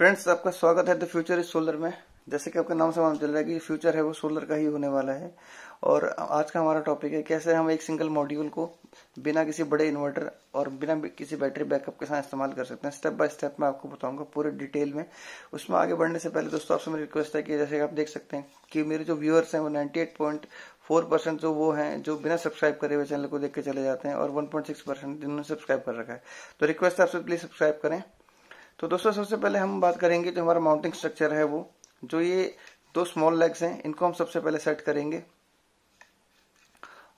Friends आपका स्वागत है द फ्यूचर इज़ सोलर में। जैसे कि आपका नाम से मालूम चल रहा है कि फ्यूचर है वो सोलर का ही होने वाला है। और आज का हमारा टॉपिक है, कैसे हम एक सिंगल मॉड्यूल को बिना किसी बड़े इन्वर्टर और बिना किसी बैटरी बैकअप के साथ इस्तेमाल कर सकते हैं। स्टेप बाय स्टेप मैं आपको बताऊँगा पूरे डिटेल में। उसमें आगे बढ़ने से पहले दोस्तों, आपसे मेरी रिक्वेस्ट है कि जैसे आप देख सकते हैं कि मेरे जो व्यूअर्स हैं वो नाइन्टी फोर परसेंट जो वो हैं, जो बिना सब्सक्राइब करे हुए चैनल को देख के चले जाते हैं और वन पॉइंट सिक्स परसेंट जिन्होंने सब्सक्राइब कर रखा है। तो रिक्वेस्ट है आपसे प्लीज़ सब्सक्राइब करें। तो दोस्तों, सबसे पहले हम बात करेंगे जो हमारा माउंटिंग स्ट्रक्चर है वो, जो ये दो स्मॉल लेग्स हैं, इनको हम सबसे पहले सेट करेंगे।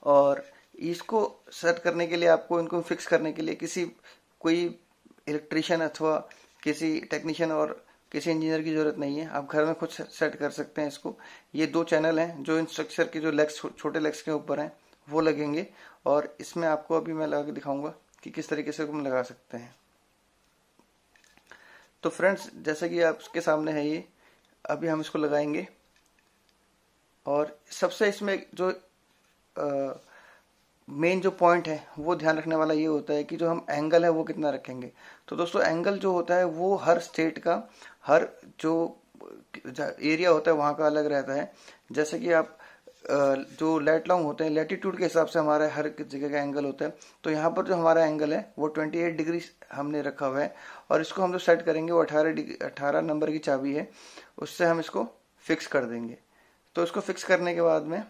और इसको सेट करने के लिए, आपको इनको फिक्स करने के लिए किसी, कोई इलेक्ट्रिशियन अथवा किसी टेक्नीशियन और किसी इंजीनियर की ज़रूरत नहीं है। आप घर में खुद सेट कर सकते हैं इसको। ये दो चैनल हैं, जो इन स्ट्रक्चर के जो लेग्स छोटे लेग्स के ऊपर हैं, वो लगेंगे। और इसमें आपको अभी मैं लगा के दिखाऊँगा कि किस तरीके से हम लगा सकते हैं। तो फ्रेंड्स, जैसे कि आपके सामने है ये, अभी हम इसको लगाएँगे। और सबसे इसमें जो मेन जो पॉइंट है, वो ध्यान रखने वाला ये होता है कि जो हम एंगल है, वो कितना रखेंगे। तो दोस्तों एंगल जो होता है, वो हर स्टेट का, हर जो एरिया होता है, वहाँ का अलग रहता है। जैसे कि आप जो लेट लॉन्ग होते हैं लेटीट्यूड के हिसाब से हमारा हर जगह का एंगल होता है। तो यहाँ पर जो हमारा एंगल है, वो 28 डिग्री हमने रखा हुआ है। और इसको हम जो सेट करेंगे, वो 18 डिग्री 18 नंबर की चाबी है, उससे हम इसको फिक्स कर देंगे। तो इसको फिक्स करने के बाद में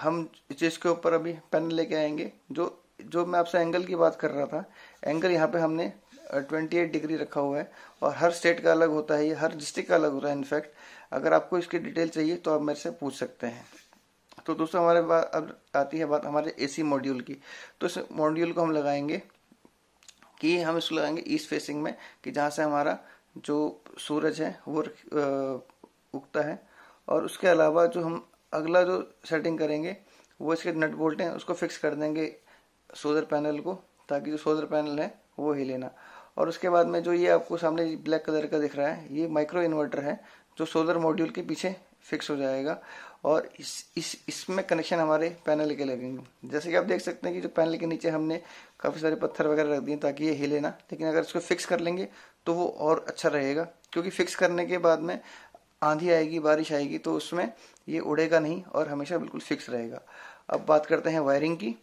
हम इसके ऊपर अभी पेन लेके आएँगे, जो जो मैं आपसे एंगल की बात कर रहा था एंगल यहाँ पे हमने 28 डिग्री रखा हुआ है, और हर स्टेट का अलग होता है ये हर डिस्ट्रिक्ट का अलग होता है इनफैक्ट अगर आपको इसकी डिटेल चाहिए तो आप मेरे से पूछ सकते हैं। तो दोस्तों, हमारे बात अब आती है बात हमारे एसी मॉड्यूल की। तो इस मॉड्यूल को हम लगाएँगे। कि हम इसको लगाएँगे ईस्ट फेसिंग में, कि जहाँ से हमारा जो सूरज है, वो उगता है। और उसके अलावा जो हम अगला जो सेटिंग करेंगे, वो इसके नट बोल्ट हैं, उसको फिक्स कर देंगे सोलर पैनल को, ताकि जो सोलर पैनल है, वो ही लेना और उसके बाद में जो ये आपको सामने ब्लैक कलर का दिख रहा है, ये माइक्रो इन्वर्टर है, जो सोलर मॉड्यूल के पीछे फिक्स हो जाएगा। और इस इस, इसमें कनेक्शन हमारे पैनल के लगेंगे जैसे कि आप देख सकते हैं कि जो पैनल के नीचे हमने काफ़ी सारे पत्थर वगैरह रख दिए ताकि ये हिले ना। लेकिन अगर इसको फिक्स कर लेंगे तो वो और अच्छा रहेगा। क्योंकि फिक्स करने के बाद में आंधी आएगी, बारिश आएगी तो उसमें ये उड़ेगा नहीं और हमेशा बिल्कुल फिक्स रहेगा। अब बात करते हैं वायरिंग की।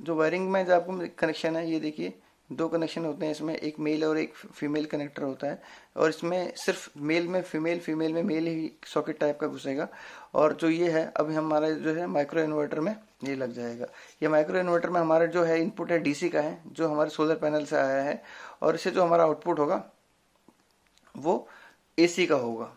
जो वायरिंग में जो आपको कनेक्शन है, ये देखिए दो कनेक्शन होते हैं, इसमें एक मेल और एक फीमेल कनेक्टर होता है और इसमें सिर्फ़ मेल में फीमेल फीमेल में मेल ही सॉकेट टाइप का घुसेगा और जो ये है अभी हमारा जो है माइक्रो इन्वर्टर में ये लग जाएगा। ये माइक्रो इन्वर्टर में हमारा जो है इनपुट है डीसी का है, जो हमारे सोलर पैनल से आया है और इससे जो हमारा आउटपुट होगा, वो एसी का होगा।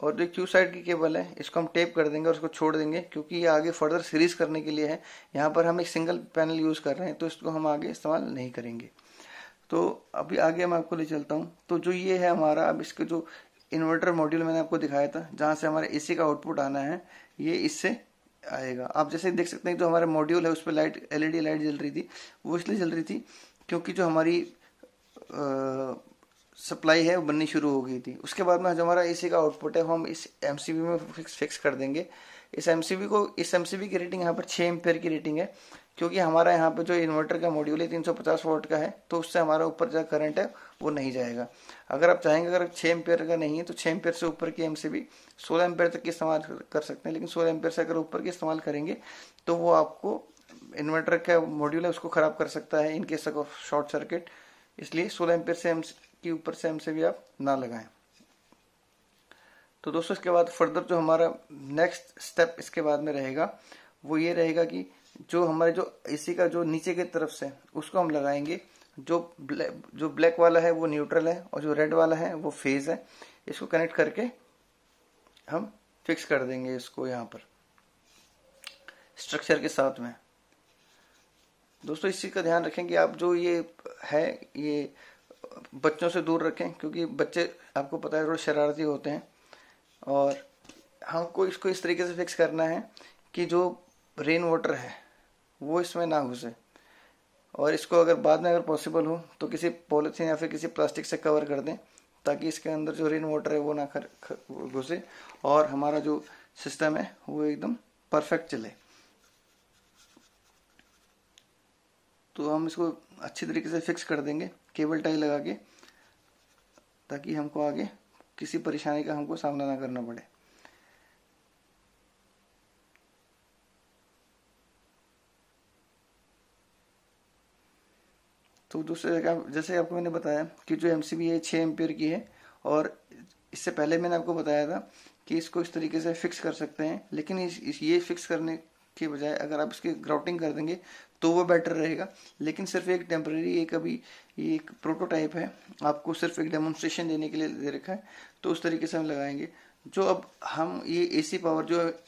और जो क्यू साइड की केबल है, इसको हम टेप कर देंगे और उसको छोड़ देंगे, क्योंकि ये आगे फर्दर सीरीज़ करने के लिए है। यहाँ पर हम एक सिंगल पैनल यूज़ कर रहे हैं तो इसको हम आगे इस्तेमाल नहीं करेंगे। तो अभी आगे मैं आपको ले चलता हूँ। तो जो ये है हमारा, अब इसके जो इन्वर्टर मॉड्यूल मैंने आपको दिखाया था, जहाँ से हमारे एसी का आउटपुट आना है, ये इससे आएगा। आप जैसे देख सकते हैं, जो हमारा मॉड्यूल है, उस पर लाइट एलईडी लाइट जल रही थी। वो इसलिए जल रही थी, क्योंकि जो हमारी सप्लाई है, वो बननी शुरू हो गई थी। उसके बाद में जो हमारा एसी का आउटपुट है, हम इस एमसीबी में फिक्स फिक्स कर देंगे। इस एमसीबी को, इस एमसीबी की रेटिंग यहाँ पर छः एम्पेयर की रेटिंग है, क्योंकि हमारा यहाँ पे जो इन्वर्टर का मॉड्यूल है 350 वोल्ट का है तो उससे हमारा ऊपर जो करंट है, वो नहीं जाएगा। अगर आप चाहेंगे, अगर छः एम्पेयर का नहीं है तो छः एम्पेयर से ऊपर की एमसीबी सोलह एम्पेयर तक की इस्तेमाल कर सकते हैं, लेकिन सोलह एम्पेयर से अगर ऊपर की इस्तेमाल करेंगे तो वो आपको इन्वर्टर का मॉड्यूल है, उसको खराब कर सकता है इनकेस ऑफ़ शॉर्ट सर्किट इसलिए सोलह एम्पेयर से के ऊपर से हमसे भी आप ना लगाएँ। तो दोस्तों, इसके बाद फर्दर जो हमारा नेक्स्ट स्टेप इसके बाद में रहेगा, वो ये रहेगा कि जो हमारे जो एसी का जो नीचे की तरफ़ से, उसको हम लगाएँगे। जो ब्लैक जो ब्लैक वाला है, वो न्यूट्रल है और जो रेड वाला है, वो फ़ेज़ है। इसको कनेक्ट करके हम फिक्स कर देंगे इसको यहाँ पर स्ट्रक्चर के साथ में। दोस्तों, इस चीज़ का ध्यान रखें कि आप जो ये है, ये बच्चों से दूर रखें, क्योंकि बच्चे, आपको पता है, थोड़े शरारती होते हैं। और हमको इसको इस तरीके से फिक्स करना है कि जो रेन वाटर है, वो इसमें ना घुसे। और इसको अगर बाद में अगर पॉसिबल हो तो किसी पॉलिथीन या फिर किसी प्लास्टिक से कवर कर दें, ताकि इसके अंदर जो रेन वाटर है, वो ना घुसे और हमारा जो सिस्टम है, वो एकदम परफेक्ट चले। तो हम इसको अच्छी तरीके से फिक्स कर देंगे। केबल टाई लगा के ताकि हमको आगे किसी परेशानी का हमको सामना ना करना पड़े। तो दूसरे जैसे आपको मैंने बताया कि जो एम सी बी है छः एम्पियर की है और इससे पहले मैंने आपको बताया था कि इसको इस तरीके से फिक्स कर सकते हैं लेकिन इस, इस ये फिक्स करने के बजाय अगर आप इसकी ग्राउटिंग कर देंगे तो वो बेटर रहेगा। लेकिन सिर्फ़ एक टेम्प्रेरी एक अभी ये एक प्रोटोटाइप है। आपको सिर्फ़ एक डेमोन्स्ट्रेशन देने के लिए दे रखा है। तो उस तरीके से हम लगाएँगे। जो अब हम ये एसी पावर जो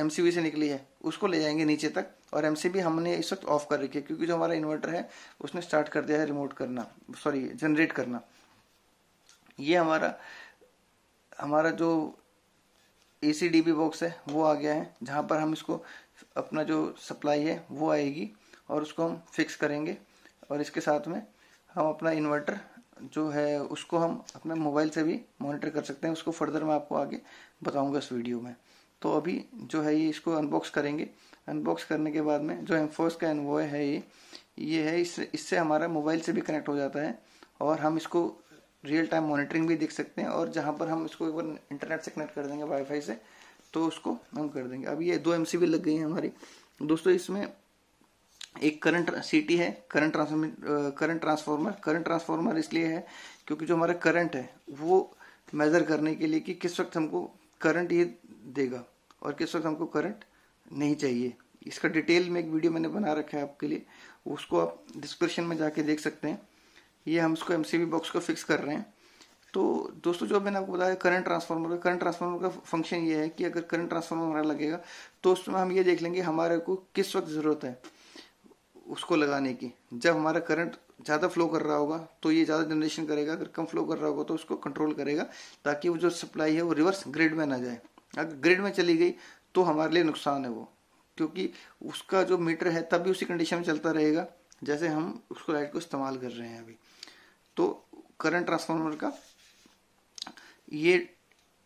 एम से निकली है, उसको ले जाएँगे नीचे तक। और एमसीबी हमने इस वक्त ऑफ़ कर रखी है, क्योंकि जो हमारा इन्वर्टर है, उसने स्टार्ट कर दिया है रिमोट करना। सॉरी जनरेट करना। ये हमारा हमारा जो A C D B box है, वो आ गया है, जहाँ पर हम इसको अपना जो सप्लाई है, वो आएगी और उसको हम फिक्स करेंगे। और इसके साथ में हम अपना इन्वर्टर जो है, उसको हम अपने मोबाइल से भी मॉनिटर कर सकते हैं। उसको फर्दर मैं आपको आगे बताऊँगा इस वीडियो में। तो अभी जो है, ये इसको अनबॉक्स करेंगे। अनबॉक्स करने के बाद में जो एमफोर्स का एनवॉय है, ये ये है, इससे इससे हमारा मोबाइल से भी कनेक्ट हो जाता है। और हम इसको रियल टाइम मॉनिटरिंग भी देख सकते हैं। और जहाँ पर हम इसको एक बार इंटरनेट से कनेक्ट कर देंगे वाईफाई से तो उसको हम कर देंगे। अब ये दो एमसीबी लग गई है हमारी। दोस्तों, इसमें एक करंट सीटी है current transformer current transformer current transformer इसलिए है क्योंकि जो हमारा करंट है, वो मेजर करने के लिए कि किस वक्त हमको करंट ये देगा और किस वक्त हमको करंट नहीं चाहिए। इसका डिटेल में एक वीडियो मैंने बना रखा है आपके लिए। उसको आप डिस्क्रिप्शन में जाके देख सकते हैं। ये हम इसको एमसीबी बॉक्स को फिक्स कर रहे हैं। तो दोस्तों, जो मैंने आपको बताया करंट ट्रांसफार्मर का करंट ट्रांसफार्मर का फ़ंक्शन ये है कि अगर करंट ट्रांसफार्मर हमारा लगेगा तो उसमें हम ये देख लेंगे हमारे को किस वक्त ज़रूरत है उसको लगाने की। जब हमारा करंट ज़्यादा फ्लो कर रहा होगा तो ये ज़्यादा जनरेशन करेगा, अगर कम फ्लो कर रहा होगा तो उसको कंट्रोल करेगा, ताकि वो जो सप्लाई है वो रिवर्स ग्रिड में ना जाए। अगर ग्रिड में चली गई तो हमारे लिए नुकसान है वो, क्योंकि उसका जो मीटर है तब भी उसी कंडीशन में चलता रहेगा, जैसे हम उसको लाइट को इस्तेमाल कर रहे हैं अभी। तो करंट ट्रांसफार्मर का ये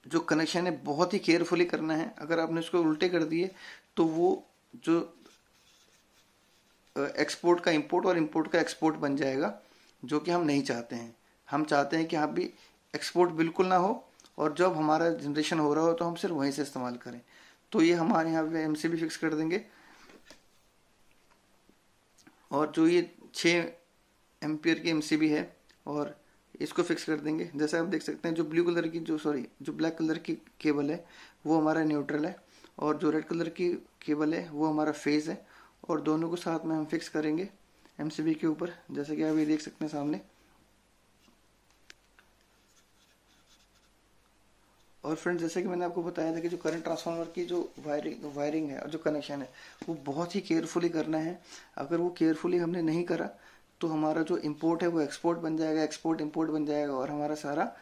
जो कनेक्शन है, बहुत ही केयरफुली करना है। अगर आपने उसको उल्टे कर दिए तो वो जो एक्सपोर्ट का इंपोर्ट और इंपोर्ट का एक्सपोर्ट बन जाएगा, जो कि हम नहीं चाहते हैं। हम चाहते हैं कि आप भी एक्सपोर्ट बिल्कुल ना हो, और जब हमारा जनरेशन हो रहा हो तो हम सिर्फ़ वहीं से इस्तेमाल करें। तो ये हमारे यहाँ पे एम भी फिक्स कर देंगे। और जो ये छ एम्पियर की एम है, और इसको फिक्स कर देंगे। जैसे आप देख सकते हैं, जो ब्लू कलर की जो सॉरी जो ब्लैक कलर की केबल है, वो हमारा न्यूट्रल है और जो रेड कलर की केबल है, वो हमारा फ़ेज़ है और दोनों को साथ में हम फिक्स करेंगे एमसीबी के ऊपर। जैसे कि आप ये देख सकते हैं सामने। और फ्रेंड्स जैसे कि मैंने आपको बताया था कि जो करंट ट्रांसफार्मर की जो वायरिंग वायरिंग है और जो कनेक्शन है, वो बहुत ही केयरफुली करना है। अगर वो केयरफुली हमने नहीं करा तो हमारा जो इम्पोर्ट है वो एक्सपोर्ट बन जाएगा एक्सपोर्ट इम्पोर्ट बन जाएगा और हमारा सारा,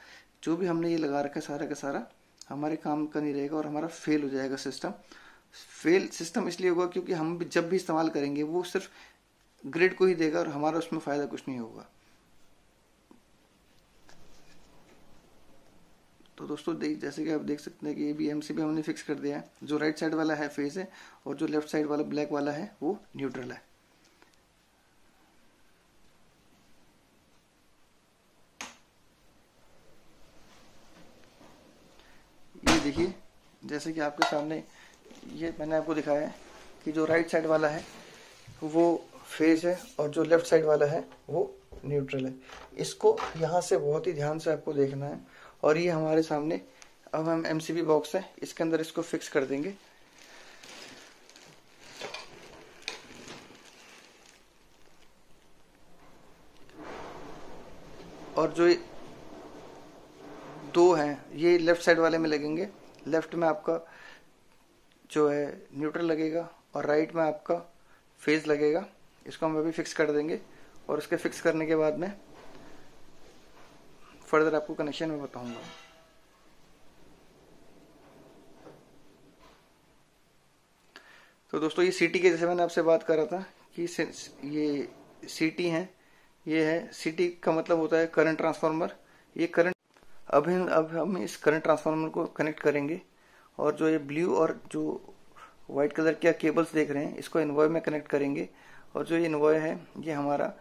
जो भी हमने ये लगा रखा है सारा का सारा, हमारे काम का नहीं रहेगा और हमारा फेल हो जाएगा सिस्टम फेल सिस्टम इसलिए होगा क्योंकि हम भी जब भी इस्तेमाल करेंगे, वो सिर्फ़ ग्रिड को ही देगा और हमारा उसमें फ़ायदा कुछ नहीं होगा। तो दोस्तों, देख, जैसे कि आप देख सकते हैं कि ये भी एम हमने फिक्स कर दिया है। जो राइट साइड वाला है फेस है और जो लेफ़्ट साइड वाला ब्लैक वाला है, वो न्यूट्रल है। ये देखिए, जैसे कि आपके सामने ये मैंने आपको दिखाया है कि जो राइट साइड वाला है, वो फेस है और जो लेफ़्ट साइड वाला है, वो न्यूट्रल है। इसको यहाँ से बहुत ही ध्यान से आपको देखना है और ये हमारे सामने अब हम एमसीबी बॉक्स है, इसके अंदर इसको फिक्स कर देंगे। और जो दो हैं, ये लेफ़्ट साइड वाले में लगेंगे। लेफ़्ट में आपका जो है न्यूट्रल लगेगा और राइट में आपका फ़ेज़ लगेगा। इसको हम अभी फिक्स कर देंगे और उसके फिक्स करने के बाद में फर्दर आपको कनेक्शन में बताऊँगा। तो दोस्तों, ये सीटी के जैसे मैंने आपसे बात कर रहा था कि ये सीटी है, ये है सीटी का मतलब होता है करंट ट्रांसफार्मर ये करंट अब अब हम इस करंट ट्रांसफार्मर को कनेक्ट करेंगे और जो ये ब्लू और जो व्हाइट कलर के केबल्स देख रहे हैं, इसको इन्वॉय में कनेक्ट करेंगे और जो ये इन्वॉय है, ये हमारा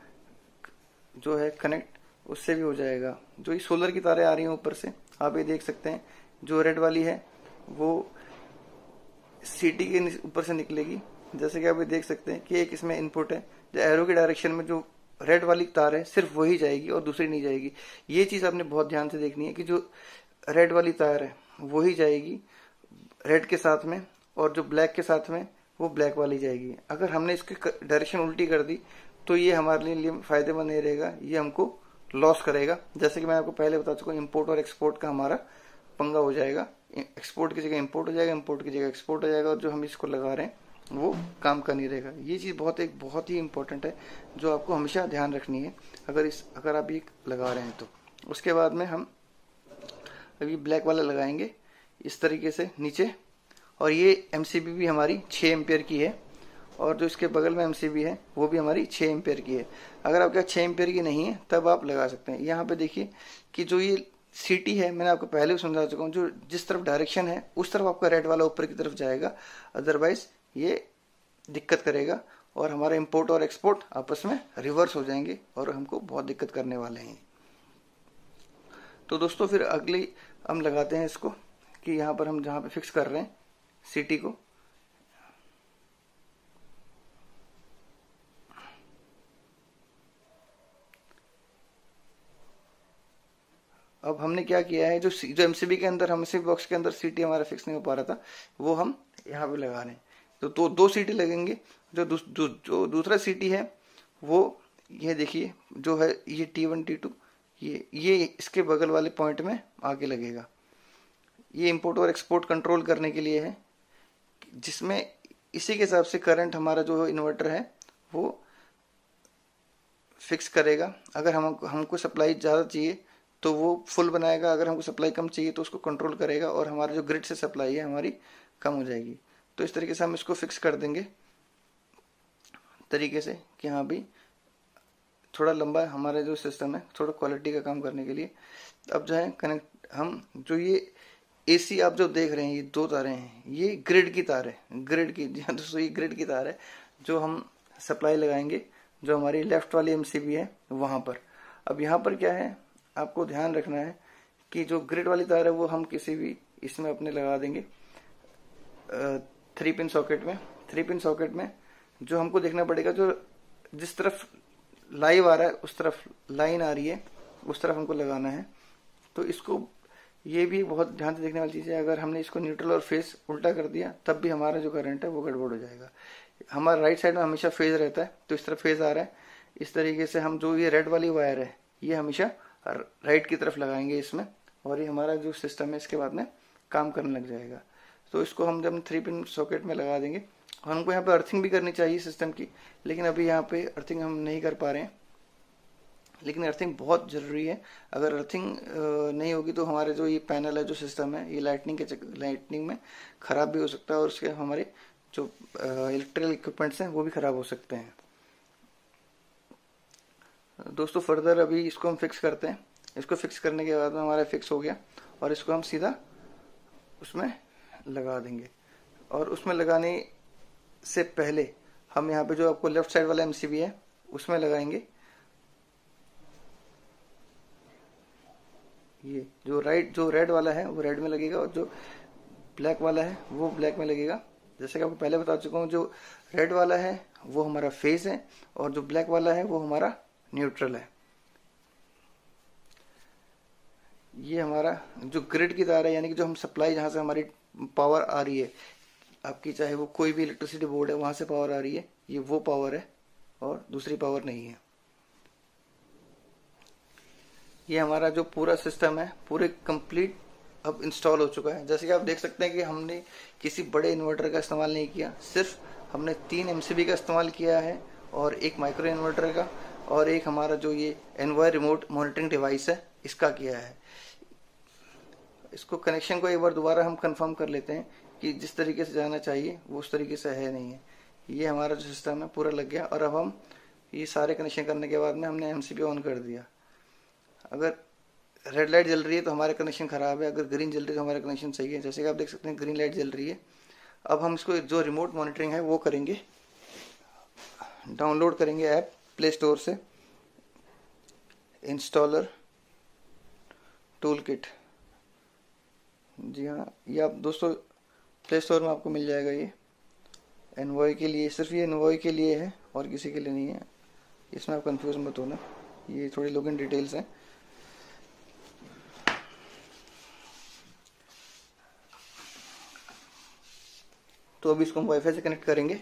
जो है कनेक्ट उससे भी हो जाएगा। जो ये सोलर की तारें आ रही हैं ऊपर से, आप ये देख सकते हैं, जो रेड वाली है, वो सीटी के ऊपर से निकलेगी। जैसे कि आप ये देख सकते हैं कि एक इसमें इनपुट है, जो एरो के डायरेक्शन में जो रेड वाली तार है, सिर्फ़ वही जाएगी और दूसरी नहीं जाएगी। ये चीज़ आपने बहुत ध्यान से देखनी है कि जो रेड वाली तार है, वही जाएगी रेड के साथ में और जो ब्लैक के साथ में, वो ब्लैक वाली जाएगी। अगर हमने इसकी डायरेक्शन उल्टी कर दी तो ये हमारे लिए फ़ायदेमंद नहीं रहेगा, ये हमको लॉस करेगा। जैसे कि मैं आपको पहले बता चुका इम्पोर्ट और एक्सपोर्ट का हमारा पंगा हो जाएगा। एक्सपोर्ट की जगह इम्पोर्ट हो जाएगा इम्पोर्ट की जगह एक्सपोर्ट हो जाएगा और जो हम इसको लगा रहे हैं वो काम का नहीं रहेगा। ये चीज़ बहुत एक बहुत ही इम्पोर्टेंट है, जो आपको हमेशा ध्यान रखनी है, अगर इस, अगर आप ये लगा रहे हैं तो। उसके बाद में हम अभी ब्लैक वाला लगाएँगे, इस तरीके से नीचे। और ये एमसीबी भी हमारी 6 एम्पियर की है, और जो इसके बगल में एमसीबी है, वो भी हमारी 6 एम्पियर की है। अगर आपके पास 6 एम्पियर की नहीं है, तब आप लगा सकते हैं। यहाँ पे देखिए कि जो ये सिटी है, मैंने आपको पहले भी समझा चुका हूँ, जो जिस तरफ़ डायरेक्शन है, उस तरफ़ आपका रेड वाला ऊपर की तरफ़ जाएगा। अदरवाइज़ ये दिक्कत करेगा और हमारा इम्पोर्ट और एक्सपोर्ट आपस में रिवर्स हो जाएँगे और हमको बहुत दिक्कत करने वाले हैं। तो दोस्तों, फिर अगली हम लगाते हैं इसको कि यहाँ पर हम जहाँ पे फिक्स कर रहे हैं सिटी को। अब हमने क्या किया है, जो जो एमसीबी के अंदर, हम बॉक्स के अंदर सिटी हमारा फिक्स नहीं हो पा रहा था, वो हम यहाँ पे लगा रहे हैं। तो, तो दो सीटी लगेंगे। जो दू, दू, जो दूसरा सीटी है वो ये देखिए जो है ये टी वन टी टू ये ये इसके बगल वाले पॉइंट में आगे लगेगा। ये इंपोर्ट और एक्सपोर्ट कंट्रोल करने के लिए है जिसमें इसी के हिसाब से करंट हमारा जो इन्वर्टर है वो फिक्स करेगा। अगर हम हमको सप्लाई ज़्यादा चाहिए तो वो फुल बनाएगा। अगर हमको सप्लाई कम चाहिए तो उसको कंट्रोल करेगा और हमारा जो ग्रिड से सप्लाई है हमारी कम हो जाएगी। तो इस तरीके से हम इसको फिक्स कर देंगे। तरीके से कि हाँ भी थोड़ा लंबा है हमारा जो सिस्टम है, थोड़ा क्वालिटी का काम करने के लिए। अब जो है कनेक्ट हम जो ये एसी आप जो देख रहे हैं, ये दो तारे हैं, ये ग्रिड की तार है। ग्रिड की, जी हाँ दोस्तों, ये ग्रिड की तार है, जो हम सप्लाई लगाएँगे, जो हमारी लेफ़्ट वाली एमसीबी है, वहाँ पर। अब यहाँ पर क्या है, आपको ध्यान रखना है कि जो ग्रिड वाली तार है, वो हम किसी भी इसमें अपने लगा देंगे। थ्री पिन सॉकेट में थ्री पिन सॉकेट में जो हमको देखना पड़ेगा, जो जिस तरफ़ लाइव आ रहा है, उस तरफ़ लाइन आ रही है, उस तरफ़ हमको लगाना है। तो इसको, ये भी बहुत ध्यान से देखने वाली चीज़ है, अगर हमने इसको न्यूट्रल और फेस उल्टा कर दिया, तब भी हमारा जो करंट है, वो गड़बड़ हो जाएगा। हमारा राइट साइड में हमेशा फ़ेज़ रहता है तो इस तरफ़ फ़ेज़ आ रहा है। इस तरीके से हम जो ये रेड वाली वायर है, ये हमेशा राइट की तरफ़ लगाएँगे इसमें, और ये हमारा जो सिस्टम है, इसके बाद में काम करने लग जाएगा। तो इसको हम जब थ्री पिन सॉकेट में लगा देंगे हमको यहाँ पे अर्थिंग भी करनी चाहिए सिस्टम की, लेकिन अभी यहाँ पे अर्थिंग हम नहीं कर पा रहे हैं। लेकिन अर्थिंग बहुत ज़रूरी है। अगर अर्थिंग नहीं होगी तो हमारे जो ये पैनल है, जो सिस्टम है, ये लाइटनिंग के लाइटनिंग में खराब भी हो सकता है, और उसके हमारे जो इलेक्ट्रिकल इक्विपमेंट्स हैं, वो भी खराब हो सकते हैं। दोस्तों फर्दर अभी इसको हम फिक्स करते हैं। इसको फिक्स करने के बाद हमारा फिक्स हो गया, और इसको हम सीधा उसमें लगा देंगे। और उसमें लगाने से पहले हम यहाँ पे जो आपको लेफ़्ट साइड वाला एमसीबी है, उसमें लगाएँगे। ये जो राइट जो रेड वाला है, वो रेड में लगेगा और जो ब्लैक वाला है, वो ब्लैक में लगेगा। जैसे कि आपको पहले बता चुका हूँ, जो रेड वाला है, वो हमारा फेस है और जो ब्लैक वाला है, वो हमारा न्यूट्रल है। ये हमारा जो ग्रिड की तार है, यानी कि जो हम सप्लाई जहाँ से हमारी पावर आ रही है, आपकी चाहे वो कोई भी इलेक्ट्रिसिटी बोर्ड है, वहाँ से पावर आ रही है, ये वो पावर है और दूसरी पावर नहीं है। ये हमारा जो पूरा सिस्टम है, पूरे कंप्लीट अब इंस्टॉल हो चुका है। जैसे कि आप देख सकते हैं कि हमने किसी बड़े इन्वर्टर का इस्तेमाल नहीं किया, सिर्फ़ हमने तीन एमसीबी का इस्तेमाल किया है और एक माइक्रो इन्वर्टर का और एक हमारा जो ये एनवायर रिमोट मॉनिटरिंग डिवाइस है, इसका किया है। इसको कनेक्शन को एक बार दोबारा हम कंफर्म कर लेते हैं कि जिस तरीके से जाना चाहिए, वो उस तरीके से है नहीं है। ये हमारा जो सिस्टम है, पूरा लग गया। और अब हम ये सारे कनेक्शन करने के बाद में हमने एमसीबी ऑन कर दिया। अगर रेड लाइट जल रही है तो हमारे कनेक्शन खराब है। अगर ग्रीन जल रही है तो हमारा कनेक्शन सही है। जैसे कि आप देख सकते हैं ग्रीन लाइट जल रही है। अब हम इसको जो रिमोट मॉनिटरिंग है, वो करेंगे। डाउनलोड करेंगे ऐप प्ले स्टोर से। इंस्टॉलर टूल किट जी हाँ ये आप दोस्तों प्ले स्टोर में आपको मिल जाएगा ये। एनवॉय के लिए, सिर्फ़ ये एनवॉय के लिए है और किसी के लिए नहीं है। इसमें आप कंफ्यूज मत होना। ये थोड़ी लोग डिटेल्स हैं। तो अभी इसको हम वाईफाई से कनेक्ट करेंगे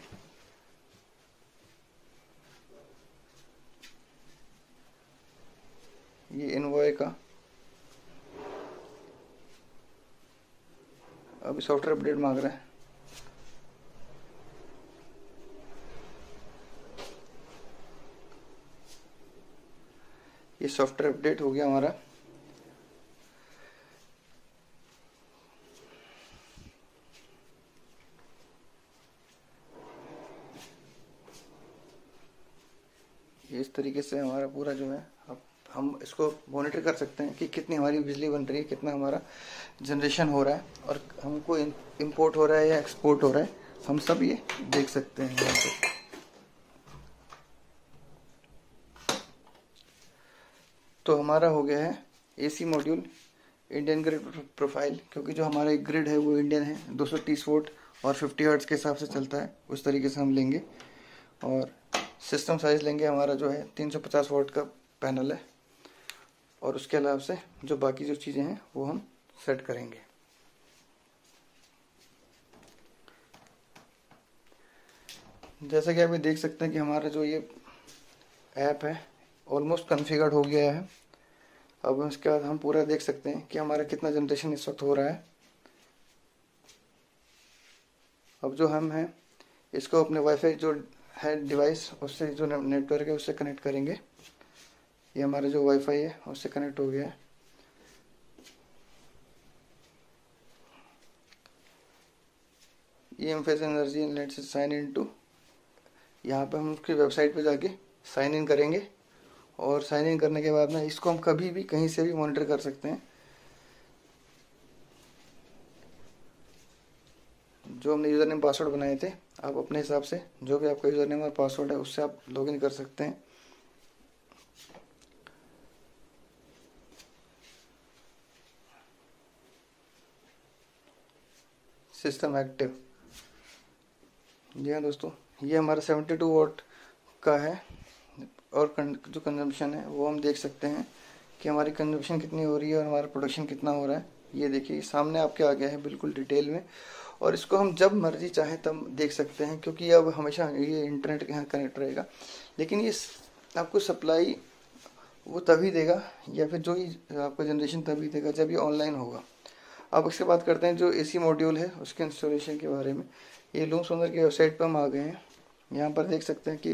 ये इनवॉय का अभी सॉफ्टवेयर अपडेट मांग रहा है। ये सॉफ्टवेयर अपडेट हो गया हमारा। इस तरीके से हमारा पूरा जो है अब हम इसको मॉनिटर कर सकते हैं कि कितनी हमारी बिजली बन रही है, कितना हमारा जनरेशन हो रहा है और हमको इंपोर्ट हो रहा है या एक्सपोर्ट हो रहा है, हम सब ये देख सकते हैं यहाँ पे। तो हमारा हो गया है AC module Indian grid profile क्योंकि जो हमारा ग्रिड है वो इंडियन है 230 वोल्ट और 50 हर्ट्ज के हिसाब से चलता है, उस तरीके से हम लेंगे। और सिस्टम साइज़ लेंगे, हमारा जो है 350 वोट का पैनल है। और उसके अलावा से जो बाकी जो चीज़ें हैं, वो हम सेट करेंगे। जैसा कि आप ये देख सकते हैं कि हमारा जो ये ऐप है ऑलमोस्ट कन्फिगर्ड हो गया है। अब उसके बाद हम पूरा देख सकते हैं कि हमारा कितना जनरेशन इस वक्त हो रहा है। अब जो हम हैं, इसको अपने वाईफाई जो है डिवाइस उससे जो नेटवर्क है, उससे कनेक्ट करेंगे। ये हमारा जो वाईफाई है, उससे कनेक्ट हो गया है। ये एम फेस एनर्जी नेट से साइन इन टू यहाँ पर हम उसकी वेबसाइट पे जाके साइन इन करेंगे और साइन इन करने के बाद में इसको हम कभी भी कहीं से भी मॉनिटर कर सकते हैं। जो हमने यूज़र नेम पासवर्ड बनाए थे, आप अपने हिसाब से जो भी आपका यूज़र नेम और पासवर्ड है, उससे आप लॉगिन कर सकते हैं। सिस्टम एक्टिव जी हाँ दोस्तों, ये हमारा 72 वोट का है और जो कंजम्पशन है, वो हम देख सकते हैं कि हमारी कंजम्पशन कितनी हो रही है और हमारा प्रोडक्शन कितना हो रहा है। ये देखिए सामने आपके आ गया है बिल्कुल डिटेल में। और इसको हम जब मर्ज़ी चाहें तब देख सकते हैं, क्योंकि अब हमेशा ये इंटरनेट के यहाँ कनेक्ट रहेगा। लेकिन ये आपको सप्लाई वो तभी देगा या फिर जो ही आपका जनरेशन तभी देगा जब ये ऑनलाइन होगा। अब इसके बात करते हैं जो एसी मॉड्यूल है, उसके इंस्टॉलेशन के बारे में। ये लूम सोनर की वेबसाइट पर हम आ गए हैं। यहाँ पर देख सकते हैं कि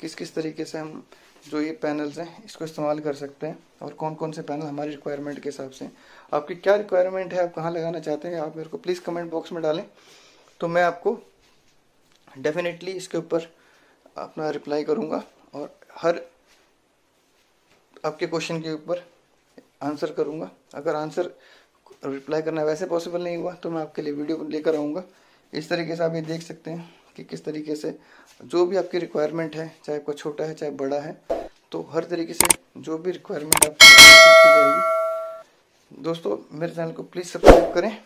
किस किस तरीके से हम जो ये पैनल्स हैं, इसको इस्तेमाल कर सकते हैं और कौन कौन से पैनल हमारी रिक्वायरमेंट के हिसाब से आपकी क्या रिक्वायरमेंट है, आप कहाँ लगाना चाहते हैं, आप मेरे को प्लीज़ कमेंट बॉक्स में डालें तो मैं आपको डेफिनेटली इसके ऊपर अपना रिप्लाई करूँगा और हर आपके क्वेश्चन के ऊपर आंसर करूँगा। अगर आंसर रिप्लाई करना वैसे पॉसिबल नहीं हुआ तो मैं आपके लिए वीडियो लेकर आऊँगा। इस तरीके से आप ये देख सकते हैं कि किस तरीके से जो भी आपकी रिक्वायरमेंट है, चाहे आपका छोटा है, चाहे बड़ा है तो हर तरीके से जो भी रिक्वायरमेंट आपकी जाएगी। दोस्तों, मेरे चैनल को प्लीज़ सब्सक्राइब करें।